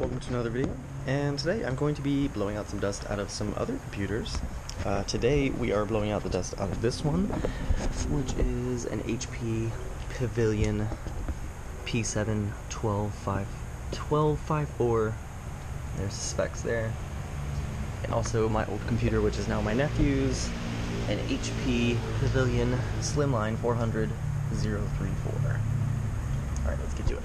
welcome to another video. And today I'm going to be blowing out some dust out of some other computers. Uh, today we are blowing out the dust out of this one, which is an HP Pavilion P7 1254. There's specs there. And also my old computer, which is now my nephew's, an HP Pavilion Slimline 400 034. Alright, let's get to it.